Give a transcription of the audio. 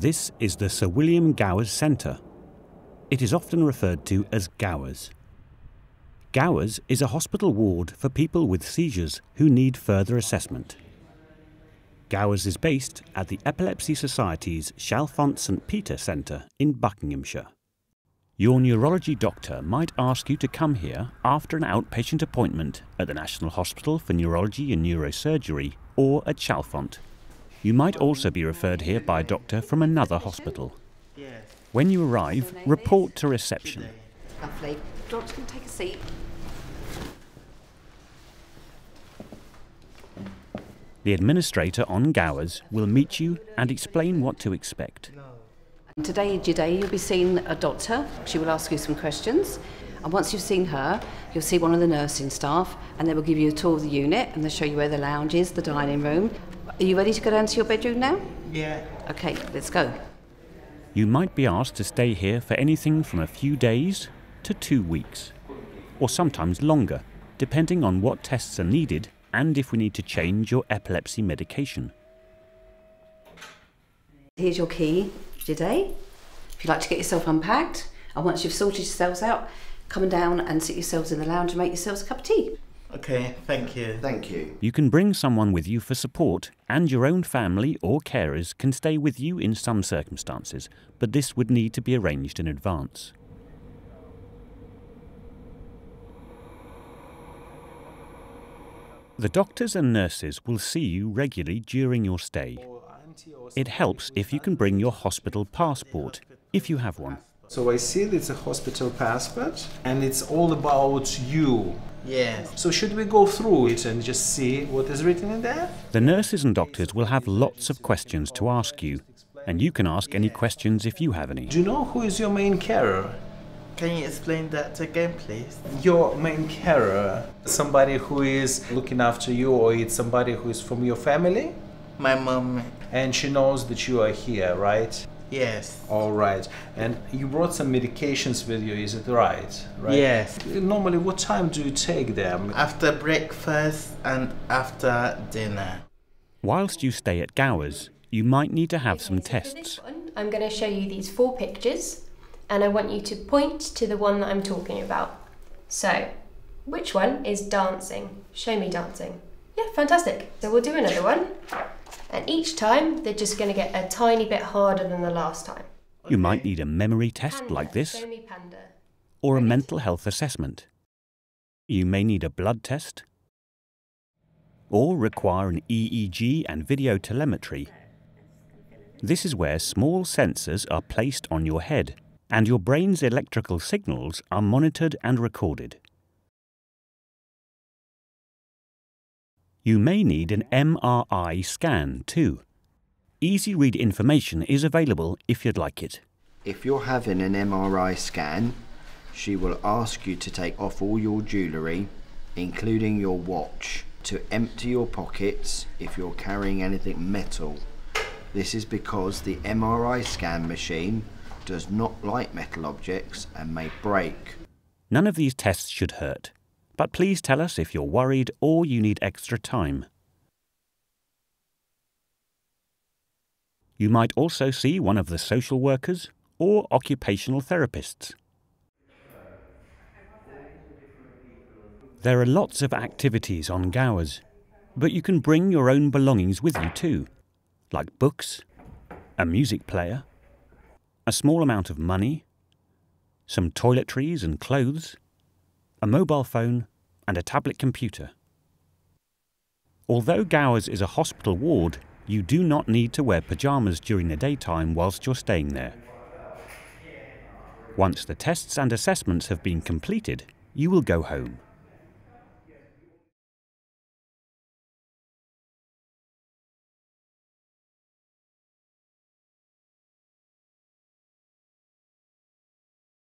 This is the Sir William Gowers Centre. It is often referred to as Gowers. Gowers is a hospital ward for people with seizures who need further assessment. Gowers is based at the Epilepsy Society's Chalfont St Peter Centre in Buckinghamshire. Your neurology doctor might ask you to come here after an outpatient appointment at the National Hospital for Neurology and Neurosurgery or at Chalfont. You might also be referred here by a doctor from another hospital. When you arrive, report to reception. Lovely. Doctor can take a seat. The administrator on Gowers will meet you and explain what to expect. Today is your day. You'll be seeing a doctor. She will ask you some questions. And once you've seen her, you'll see one of the nursing staff and they will give you a tour of the unit and they'll show you where the lounge is, the dining room. Are you ready to go down to your bedroom now? Yeah. Okay, let's go. You might be asked to stay here for anything from a few days to two weeks, or sometimes longer, depending on what tests are needed and if we need to change your epilepsy medication. Here's your key for your. If you'd like to get yourself unpacked, and once you've sorted yourselves out, come down and sit yourselves in the lounge and make yourselves a cup of tea. Okay, thank you. Thank you. You can bring someone with you for support, and your own family or carers can stay with you in some circumstances, but this would need to be arranged in advance. The doctors and nurses will see you regularly during your stay. It helps if you can bring your hospital passport, if you have one. So I see that it's a hospital passport and it's all about you. Yes. So should we go through it and just see what is written in there? The nurses and doctors will have lots of questions to ask you, and you can ask any questions if you have any. Do you know who is your main carer? Can you explain that again, please? Your main carer, somebody who is looking after you or it's somebody who is from your family? My mom. And she knows that you are here, right? Yes. All right. And you brought some medications with you, is it right? right? Yes. Normally, what time do you take them? After breakfast and after dinner. Whilst you stay at Gowers, you might need to have some so tests. one, I'm going to show you these four pictures and I want you to point to the one that I'm talking about. So, which one is dancing? Show me dancing. Yeah, fantastic. So we'll do another one. And each time they're just going to get a tiny bit harder than the last time. You might need a memory test Panda, like this, or a mental health assessment. You may need a blood test, or require an EEG and video telemetry. This is where small sensors are placed on your head, and your brain's electrical signals are monitored and recorded. You may need an MRI scan too. Easy read information is available if you'd like it. If you're having an MRI scan, she will ask you to take off all your jewellery, including your watch, to empty your pockets if you're carrying anything metal. This is because the MRI scan machine does not like metal objects and may break. None of these tests should hurt, but please tell us if you're worried or you need extra time. You might also see one of the social workers or occupational therapists. There are lots of activities on Gowers, but you can bring your own belongings with you too, like books, a music player, a small amount of money, some toiletries and clothes, a mobile phone, and a tablet computer. Although Gowers is a hospital ward, you do not need to wear pyjamas during the daytime whilst you're staying there. Once the tests and assessments have been completed, you will go home.